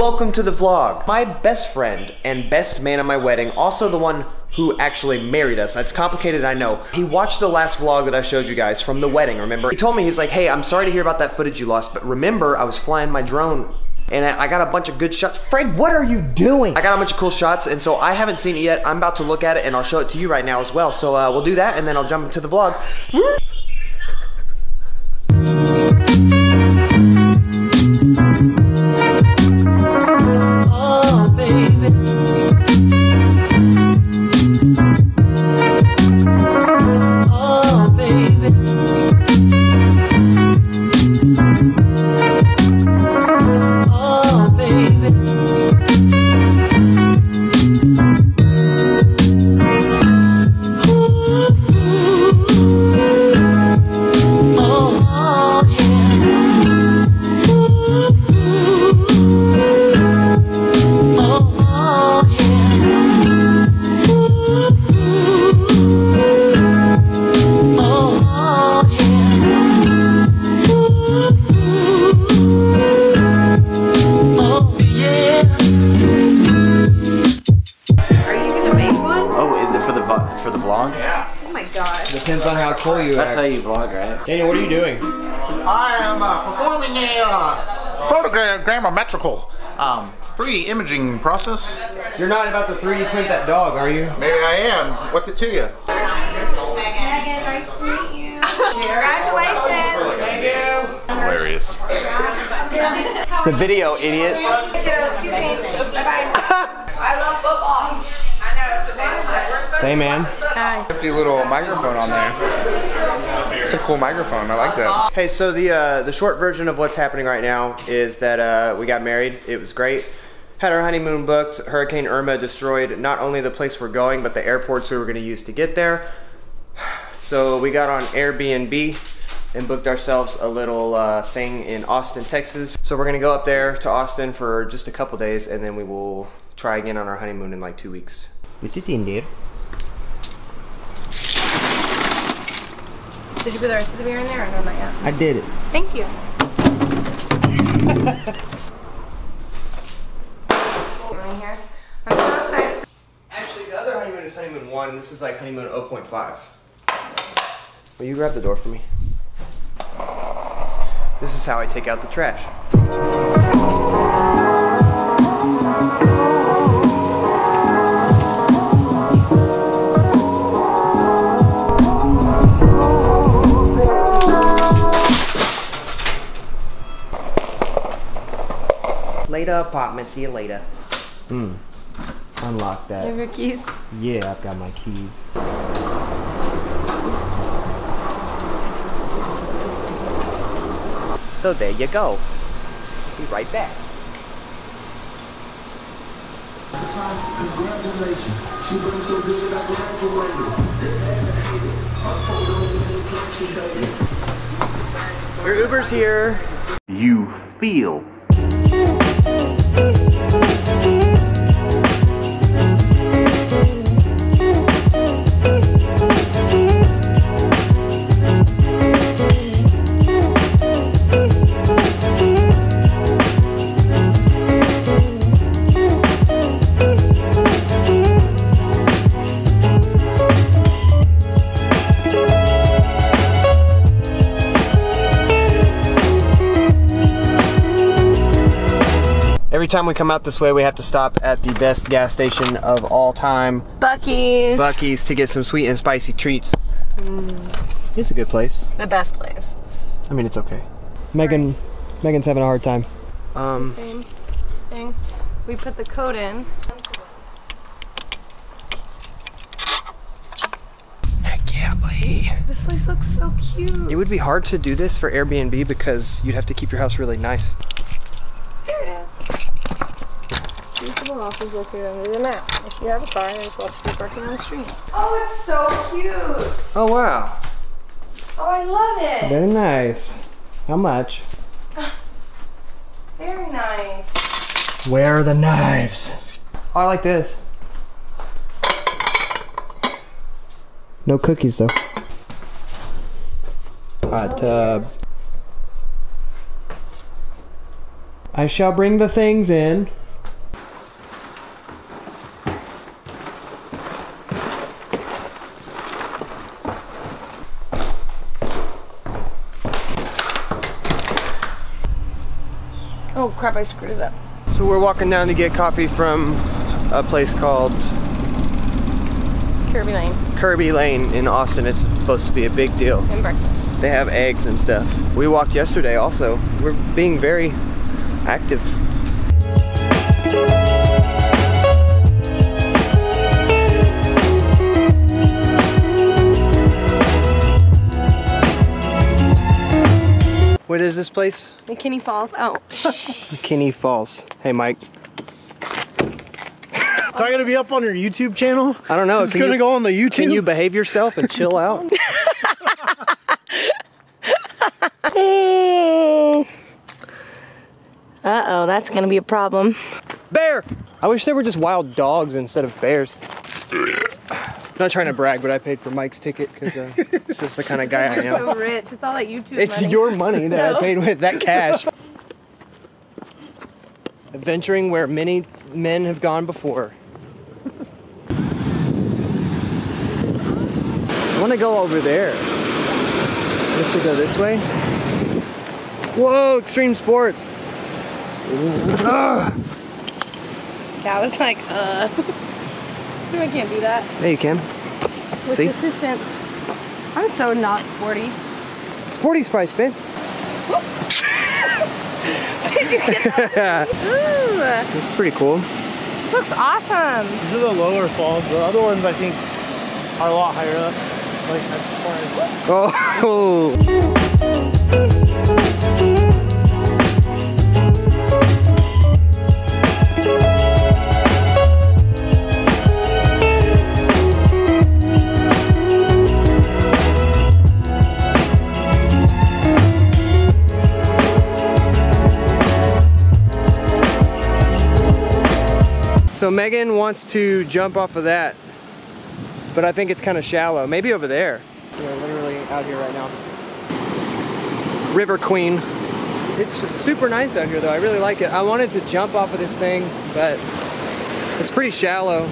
Welcome to the vlog. My best friend and best man at my wedding, also the one who actually married us. It's complicated, I know. He watched the last vlog that I showed you guys from the wedding, remember? He told me, he's like, hey, I'm sorry to hear about that footage you lost, but remember, I was flying my drone and I got a bunch of good shots. Frank, what are you doing? I got a bunch of cool shots, and so I haven't seen it yet. I'm about to look at it, and I'll show it to you right now as well. So uh, we'll do that, and then I'll jump into the vlog. Depends on how cool you That's act. how you vlog, right? Daniel, what are you doing? I am uh, performing a uh, photogrammetrical um, 3D imaging process. You're not about to 3D print that dog, are you? Maybe I am. What's it to you? Megan, nice to meet you. Congratulations. Hilarious. It's a video, idiot. Excuse me. Bye-bye. I love football. Say, man. Hi. Nifty little microphone on there. It's a cool microphone. I like that. Hey, so the uh, the short version of what's happening right now is that uh, we got married. It was great. Had our honeymoon booked. Hurricane Irma destroyed not only the place we're going, but the airports we were going to use to get there. So we got on Airbnb and booked ourselves a little uh, thing in Austin, Texas. So we're going to go up there to Austin for just a couple days, and then we will try again on our honeymoon in like two weeks. Bitte dear. Did you put the rest of the beer in there or no, not yet? I did it. Thank you. right here. I'm so excited. Actually, the other honeymoon is honeymoon one, and this is like honeymoon 0.5. Will you grab the door for me? This is how I take out the trash. Later apartment, see you later. Hmm. Unlock that. You have your keys. Yeah, I've got my keys. So there you go. Be right back. Your Uber's here. you feel. Every time we come out this way, we have to stop at the best gas station of all time, Buc-ee's. Buc-ee's, to get some sweet and spicy treats. It's a good place. The best place. I mean, it's okay. Megan, Megan's having a hard time. Um, Same thing. We put the code in. I can't believe. This place looks so cute. It would be hard to do this for Airbnb because you'd have to keep your house really nice. There it is. Municipal office located under the map. If you have a car, there's lots of free parking on the street. Oh, it's so cute. Oh wow, Oh, I love it. very nice. How much? Very nice. Where are the knives? Oh, I like this. No cookies though. Hot tub. Uh, I shall bring the things in. Oh crap! I screwed it up. So we're walking down to get coffee from a place called Kerbey Lane Kerbey Lane in Austin. It's supposed to be a big deal. and breakfast. They have eggs and stuff. We walked yesterday also. We're being very active. What is this place? McKinney Falls. Oh, McKinney Falls. Hey, Mike. Is that gonna be up on your YouTube channel? I don't know. It's Can gonna you- go on the YouTube. Can you behave yourself and chill out? Uh oh, that's gonna be a problem. Bear! I wish there were just wild dogs instead of bears. Not trying to brag, but I paid for Mike's ticket because uh, it's just the kind of guy I You're am. so rich. It's all that YouTube It's money. your money that I paid with that cash. Adventuring where many men have gone before. I want to go over there. To go this way. Whoa, extreme sports. That was like, uh. I can't do that. There you can. With See? assistance. I'm so not sporty. Sporty's price, babe. Did you get that? Ooh, It's pretty cool. this looks awesome. These are the lower falls. The other ones I think are a lot higher up. Like as far as Oh. So Megan wants to jump off of that, but I think it's kind of shallow. Maybe over there. We're literally out here right now. River Queen. It's super nice out here though. I really like it. I wanted to jump off of this thing, but it's pretty shallow.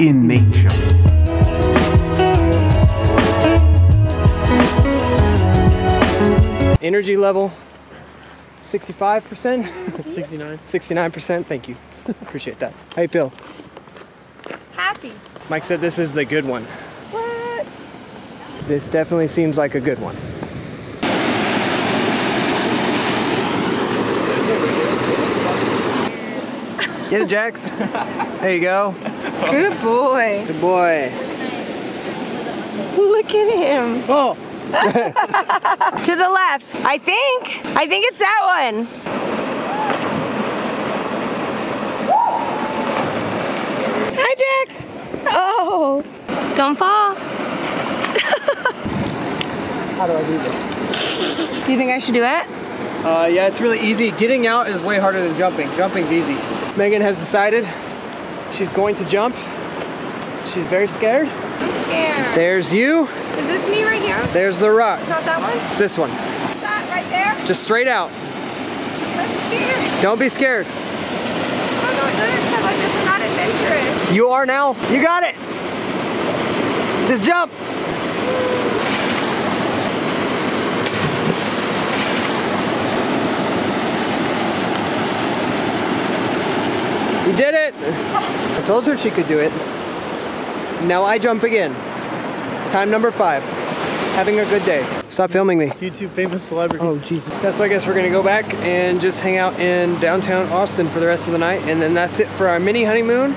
In nature. Energy level 65%? 69. 69%. Thank you. Appreciate that. How you feel? Happy. Mike said this is the good one. What? This definitely seems like a good one. Get it, Jax. There you go. Good boy. Good boy. Look at him. Oh, To the left. I think. I think it's that one. Hi, Jax. Oh. Don't fall. How do I do this? Do you think I should do it? Uh, yeah, it's really easy. Getting out is way harder than jumping. Jumping's easy. Megan has decided she's going to jump. She's very scared. I'm scared. There's you. Is this me right here? There's the rock. Not that one? It's this one. That right there? Just straight out. I'm scared. Don't be scared. I'm not good at stuff like this. I'm not adventurous. You are now. You got it. Just jump. You did it. Told her she could do it. Now I jump again. Time number five. Having a good day. Stop filming me. YouTube famous celebrity. Oh, Jesus. Yeah, so I guess we're gonna go back and just hang out in downtown Austin for the rest of the night, and then that's it for our mini honeymoon.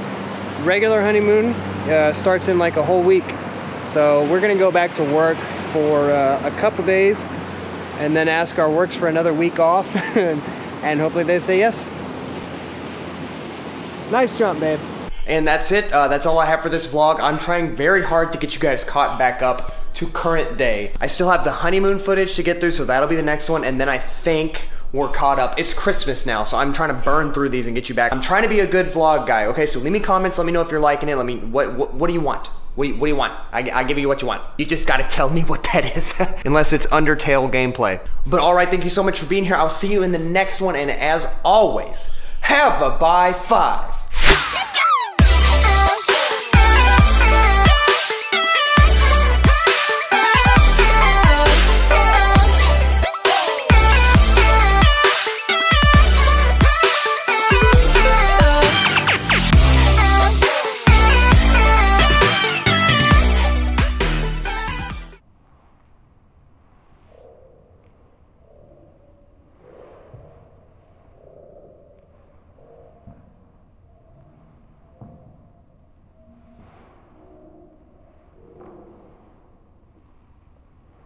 Regular honeymoon uh, starts in like a whole week. So we're gonna go back to work for uh, a couple days, and then ask our works for another week off, and, and hopefully they say yes. Nice jump, babe. And that's it. Uh, that's all I have for this vlog. I'm trying very hard to get you guys caught back up to current day. I still have the honeymoon footage to get through, so that'll be the next one. And then I think we're caught up. It's Christmas now, so I'm trying to burn through these and get you back. I'm trying to be a good vlog guy, okay? So leave me comments. Let me know if you're liking it. Let me, what, what, what do you want? What do you, what do you want? I, I give you what you want. You just gotta tell me what that is. Unless it's Undertale gameplay. But all right, thank you so much for being here. I'll see you in the next one. And as always, have a bye five.